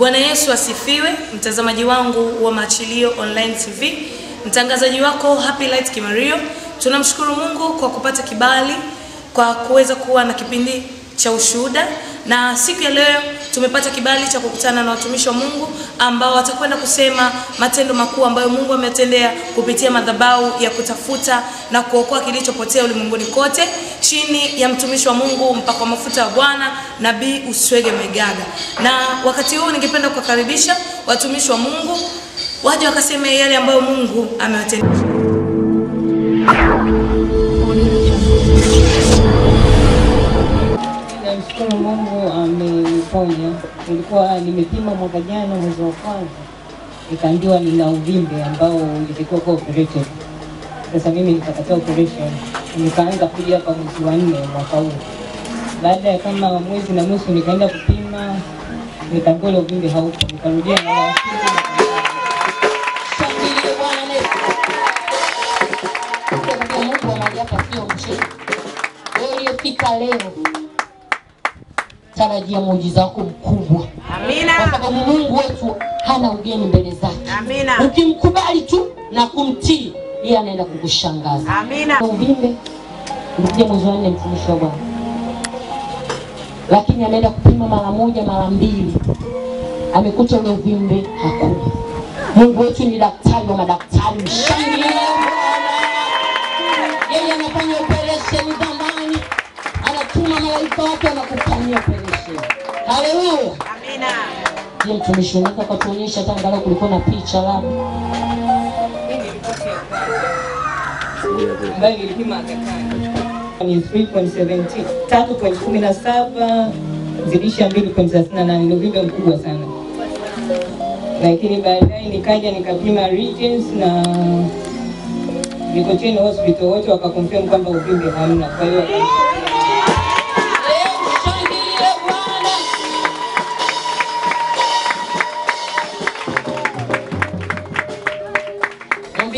Bwana Yesu asifiwe, mtazamaji wangu wa Machilio Online TV, mtangazaji wako Happy Light Kimario. Tunamshukuru Mungu kwa kupata kibali kwa kuweza kuwa na kipindi cha ushuhuda, na siku ya leo tumepata kibali cha kukutana na watumishi wa Mungu ambao watakwenda kusema matendo makuu ambayo Mungu ametendea kupitia madhabahu ya kutafuta na kuokoa kilichopotea ulimwenguni kote chini ya mtumishi wa Mungu mpakwa mafuta wa Bwana Nabii Uswege Megaga. Na wakati huu ningependa kuwakaribisha watumishi wa Mungu waje wakaseme yale ambayo Mungu amewatendea. Namshukuru Mungu ameniponya. Nilikuwa nimepima mwaka jana mwezi wa kwanza, nikaambiwa nina uvimbe ambao ulitakiwa kuwa operated. Sasa mimi nikakataa operation, nikaanza kuja hapa mwezi wa nne mwaka huu. Baada ya kama mwezi na nusu nikaenda kupima, nikaambiwa ule uvimbe haupo, nikarudia na Mungu sio mchezo. Wewe leo, tarajia muujiza wako mkubwa, Amina. kwa sababu Mungu wetu hana ugeni mbele zake. Amina. Ukimkubali tu na kumtii, yeye anaenda kukushangaza. Amina. Uvimbe ulikuja mwezi wa nne, mtumishi wa Bwana, lakini ameenda kupima mara moja mara mbili, amekuta ule uvimbe hakuna. Mungu wetu ni daktari wa madaktari, mshangilie Bwana. Yeye anafanya operesheni zamani, anatuma na kufanyia operesheni. Haleluya! Amina. Je, mtumishi, unaweza akatuonyesha hata angalau kulikuwa na picha labda? ambayo nilipima ni 3.17 3.17 zidisha 2.38 ni uvimbe mkubwa sana, lakini baadaye nikaja nikapima Regents na Mikocheni hospital, wote wakakonfirm kwamba uvimbe hamna. Kwa hiyo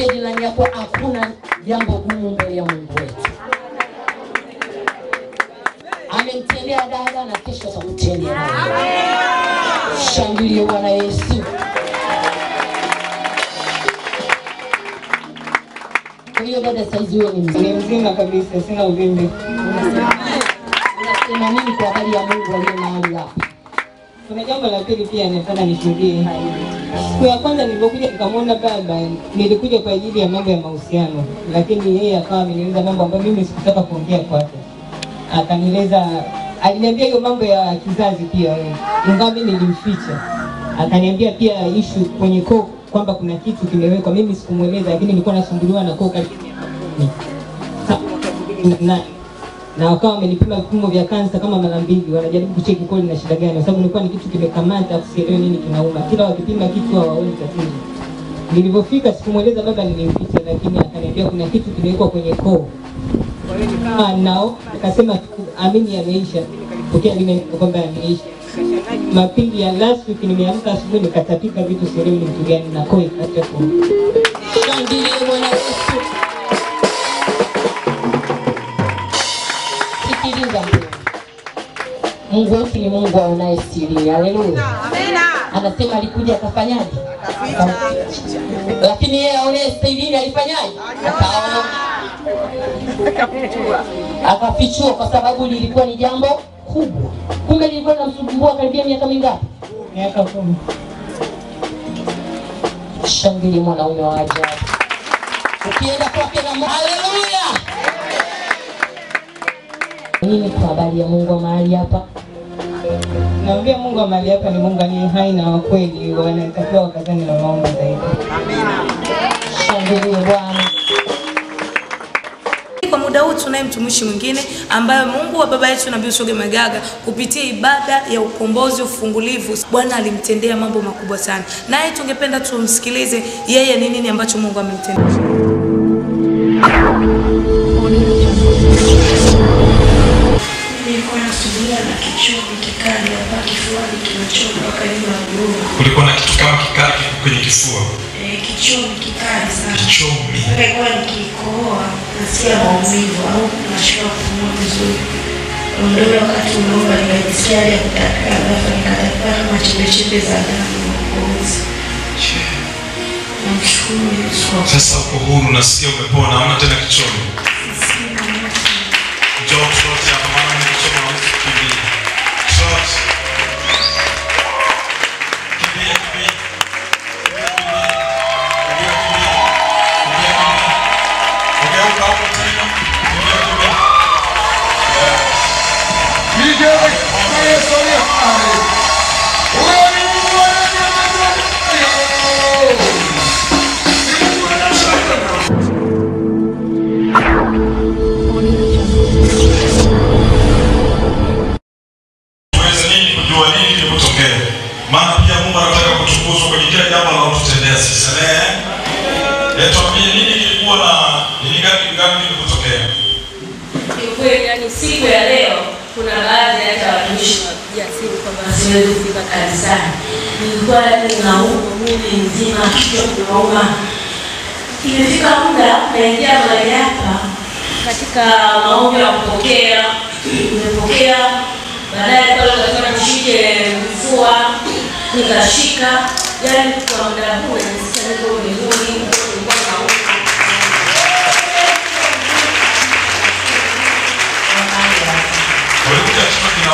Mwambie jirani yako hakuna jambo gumu mbele ya Mungu wetu. Amemtendea dada na kesho atamtendea. Shangilie Bwana Yesu. Kwa hiyo dada, saizi wewe ni mzima. kabisa, sina uvimbe. Unasema nini kwa habari ya Mungu aliye mahali hapa? Kuna jambo la pili pia nataka nishuhudie. Siku ya kwanza nilipokuja nikamwona baba, nilikuja kwa ajili ya mambo ya mahusiano, lakini yeye akawa amenieleza mambo ambayo mimi sikutaka kuongea kwake. Akanieleza, aliniambia hiyo mambo ya kizazi pia, eh, ingawa mimi nilimficha. Akaniambia pia ishu kwenye koo kwamba kuna kitu kimewekwa, mimi sikumweleza, lakini nilikuwa nasumbuliwa na koo karibu miaka. Na wakawa wamenipima vipimo vya kansa kama mara mbili, wanajaribu kucheki kweli na shida gani, kwa sababu nilikuwa ni kitu kimekamata, sielewi nini kinauma. Kila wakipima kitu hawaoni tatizo. Nilivyofika sikumweleza baba, nilimficha, lakini akaniambia kuna kitu kimewekwa kwenye koo. Kwa hiyo nao, akasema amini ameisha pokea lime kwamba ameisha. Mapindi ya last week nimeamka asubuhi nikatapika vitu sielewi ni kitu gani, na koo kuuma. Shangilie Bwana Yesu. Mungu wetu ni Mungu aonaye siri. Haleluya. Amina. Anasema alikuja akafanyaje? Lakini yeye aonaye siri alifanyaje? Akaona. Akafichua kwa sababu lilikuwa ni jambo kubwa. Kumbe lilikuwa linamsumbua karibia miaka mingapi? Miaka kumi. Shangilie mwanaume wa ajabu. Ukienda kwake na. Haleluya. Nini kwa habari ya Mungu wa mahali hapa? Naambia Mungu wa mahali hapa ni Mungu aliye hai na wa kweli, wanatakiwa wakazani na maombi zaidi. Shangilie Bwana. Kwa muda huu tunaye mtumishi mwingine ambaye Mungu wa baba yetu Nabii Usoge Magaga kupitia ibada ya ukombozi ufungulivu, Bwana alimtendea mambo makubwa sana, naye tungependa tumsikilize yeye ni nini ambacho Mungu amemtendea. Nilikuwa na kichomi kikali hapa kifuani kinachoma mpaka nyuma ya mgongo. kulikuwa na kitu kama kikali kwenye kifua, Eh, kichomi kikali sana. kichomi. Mpaka ilikuwa nikikohoa nasikia maumivu au nashindwa kupumua vizuri. Ondole wakati unaomba nikajisikia hali ya kutaka alafu nikataka kama chembechembe za damu na. Namshukuru Yesu Sasa uko huru, nasikia umepona, hamna tena kichomi. Gani Ni kweli, yani siku ya leo kuna baadhi hata watumishi wa simu kwamba siwezi kufika kanisani. Nilikuwa mwili mzima, kichwa kinauma. Imefika muda naingia mahali hapa katika maombi ya kupokea, nimepokea. Baadaye pale katika nishike mfua nikashika, yani kwa muda huu nasikia niko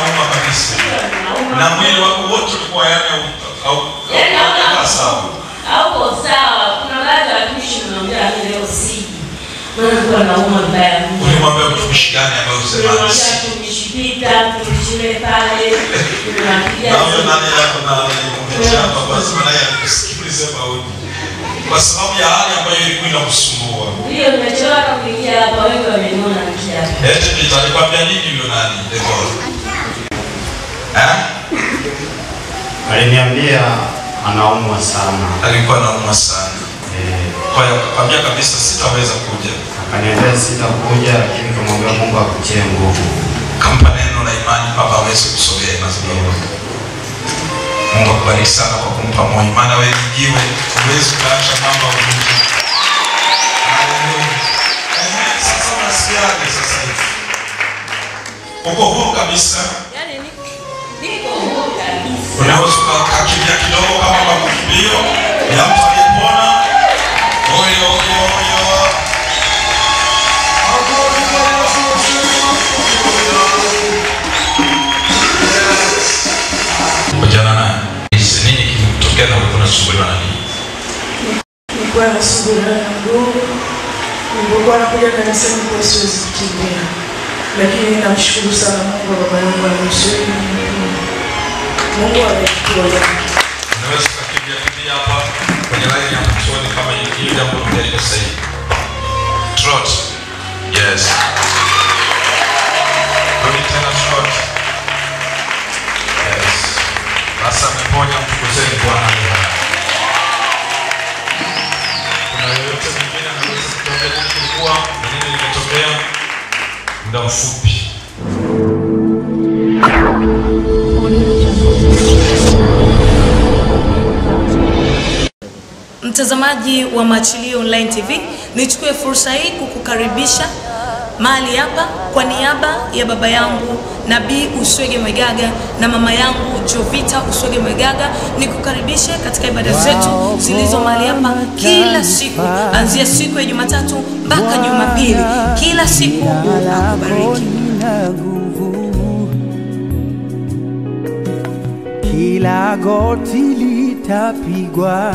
walikuja kabisa. Na mwili wako wote ulikuwa yani hauna- au- sawa. Hauko sawa. Kuna baadhi ya watumishi mnaongea leo siji, maana nilikuwa nauma mbaya mno. ulimwambia mtumishi gani ambaye usema Nilimwambia mtumishi Pita, mtumishi yule pale, tunapiga na huyo nani yako na kumletea hapa? Basi maana yeye alikusikiliza maoni. Kwa sababu ya hali ambayo ilikuwa inakusumbua ndio nimechoka kuingia hapa, wengi wameniona nikiapa. eti nitakwambia nini ndio Debora eh? Aliniambia anaumwa sana. alikuwa anaumwa sana. Eh, kwa hiyo akakwambia kabisa sitaweza kuja. Akaniambia sitakuja, lakini kamwambia Mungu akutie nguvu. kampa neno la imani baba aweze kusogea madhabahu mungu akubariki sana kwa kumpa moyo. Maana wewe ndiwe jiwe huwezi ukaacha mambo ya Mungu. Ehe, sasa unasikiaje sasa hivi? Uko huru kabisa unaweza ukakimbia kidogo kama makukimbio ya mtu aliyepona oyo na ulikuwa unasumbuliwa nilipokuwa nakuja kanisani kwa siwezi kutembea, lakini namshukuru sana Mungu baba yangu amesema Mungu amekuwa Unaweza kukimbia kimbia hapa kwenye laini ya mtoni kama hiyo jambo limeliko sasa hivi. Trot. Yes. Rudi tena trot. Yes. Sasa mponya mtukuzeni Bwana Mtazamaji wa Maachilio Online TV, nichukue fursa hii kukukaribisha mahali hapa kwa niaba ya baba yangu Nabii Uswege Mwegaga na mama yangu Jovita Uswege Mwegaga, nikukaribishe katika ibada zetu zilizo mahali hapa kila siku, anzia siku ya Jumatatu mpaka Jumapili, kila siku. Akubariki. Kila goti litapigwa,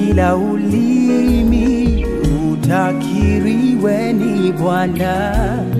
kila ulimi utakiriwe ni Bwana.